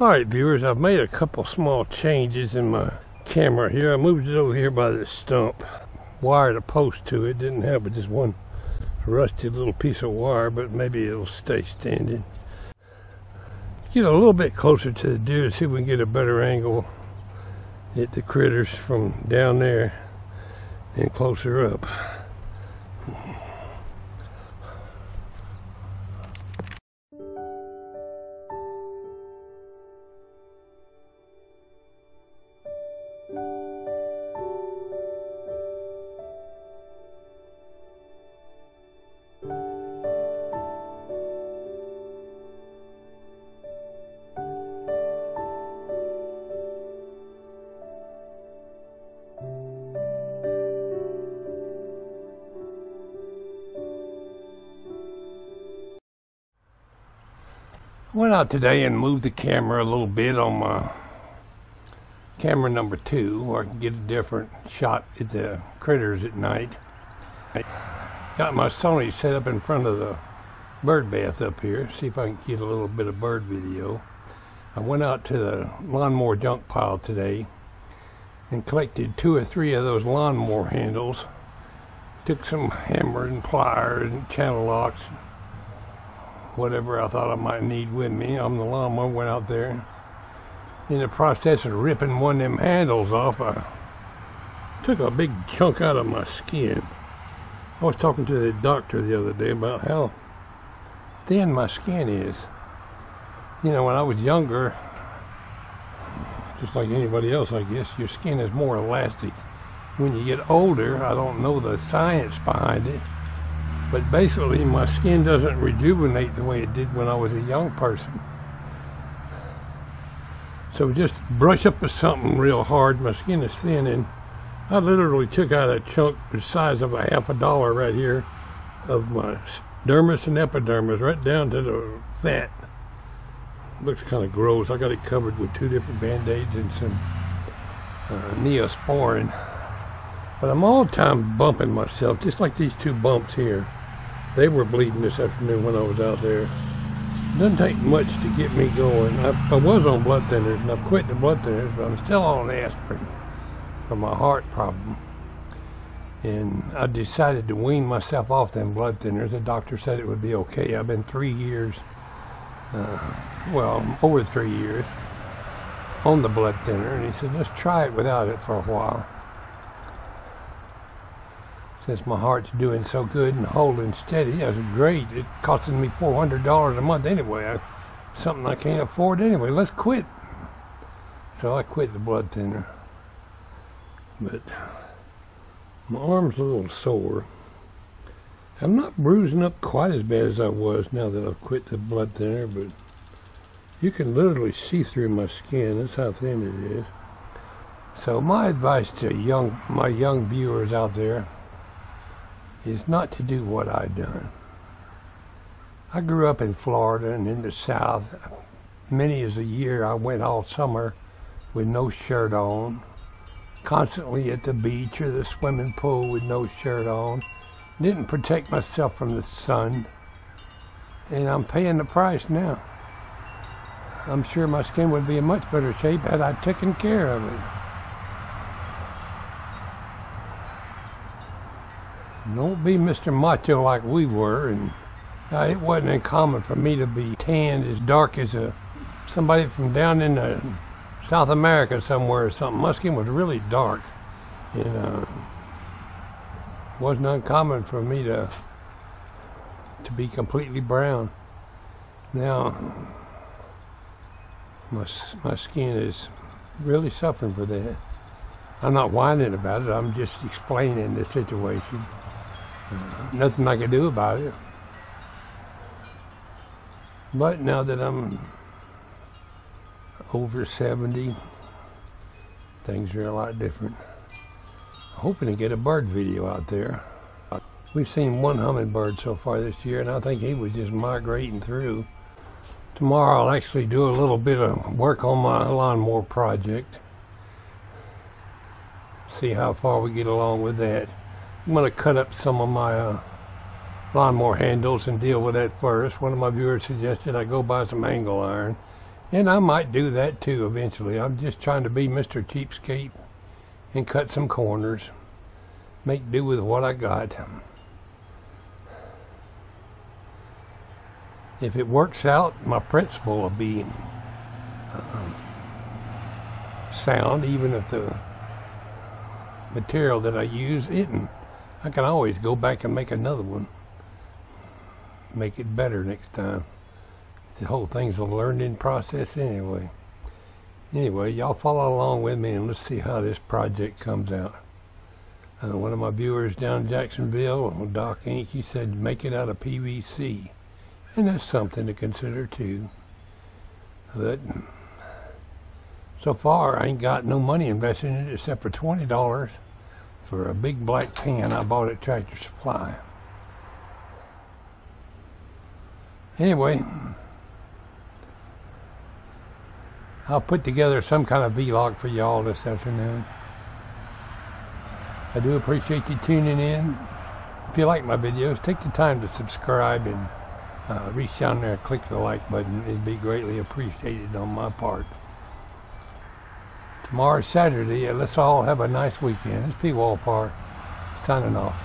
Alright viewers, I've made a couple small changes in my camera here. I moved it over here by this stump. Wired a post to it. Didn't have just one rusty little piece of wire, but maybe it'll stay standing. Get a little bit closer to the deer to see if we can get a better angle at the critters from down there and closer up. Went out today and moved the camera a little bit on my camera number two where I can get a different shot at the critters at night. I got my Sony set up in front of the bird bath up here, see if I can get a little bit of bird video. I went out to the lawnmower junk pile today and collected two or three of those lawnmower handles. Took some hammer and pliers and channel locks whatever I thought I might need with me on the lawnmower. Went out there. In the process of ripping one of them handles off, I took a big chunk out of my skin. I was talking to the doctor the other day about how thin my skin is. You know, when I was younger, just like anybody else, I guess, your skin is more elastic. When you get older, I don't know the science behind it but basically, my skin doesn't rejuvenate the way it did when I was a young person. So just brush up with something real hard. My skin is thin, and I literally took out a chunk the size of a half a dollar right here of my dermis and epidermis, right down to the fat. Looks kind of gross. I got it covered with two different band-aids and some uh, neosporin. But I'm all the time bumping myself, just like these two bumps here. They were bleeding this afternoon when I was out there. It doesn't take much to get me going. I, I was on blood thinners and I've quit the blood thinners, but I'm still on aspirin for my heart problem. And I decided to wean myself off them blood thinners. The doctor said it would be okay. I've been three years, uh, well, over three years on the blood thinner. And he said, let's try it without it for a while since my heart's doing so good and holding steady. That's great. It's costing me $400 a month anyway. I, something I can't afford anyway. Let's quit. So I quit the blood thinner. But my arm's a little sore. I'm not bruising up quite as bad as I was now that I've quit the blood thinner, but you can literally see through my skin. That's how thin it is. So my advice to young my young viewers out there is not to do what I've done. I grew up in Florida and in the South. Many as a year I went all summer with no shirt on, constantly at the beach or the swimming pool with no shirt on. Didn't protect myself from the sun. And I'm paying the price now. I'm sure my skin would be in much better shape had I taken care of it. Don't be Mr. Macho like we were. And uh, it wasn't uncommon for me to be tanned as dark as a somebody from down in uh, South America somewhere or something. My skin was really dark. And uh, wasn't uncommon for me to to be completely brown. Now, my, my skin is really suffering for that. I'm not whining about it, I'm just explaining the situation nothing I could do about it. But now that I'm over 70, things are a lot different. Hoping to get a bird video out there. We've seen one hummingbird so far this year, and I think he was just migrating through. Tomorrow I'll actually do a little bit of work on my lawnmower project. See how far we get along with that. I'm going to cut up some of my uh, lawnmower handles and deal with that first. One of my viewers suggested I go buy some angle iron And I might do that too eventually. I'm just trying to be Mr. Cheapskate and cut some corners. Make do with what I got. If it works out, my principle will be uh, sound, even if the material that I use isn't. I can always go back and make another one. Make it better next time. The whole thing's a learning process anyway. Anyway, y'all follow along with me and let's see how this project comes out. Uh, one of my viewers down in Jacksonville, Doc Inc., he said make it out of PVC. And that's something to consider too. But so far, I ain't got no money invested in it except for $20 for a big black pan I bought at Tractor Supply. Anyway, I'll put together some kind of vlog for y'all this afternoon. I do appreciate you tuning in. If you like my videos, take the time to subscribe and uh, reach down there and click the like button. It'd be greatly appreciated on my part. Tomorrow's Saturday. Let's all have a nice weekend. It's Pwalpar signing off.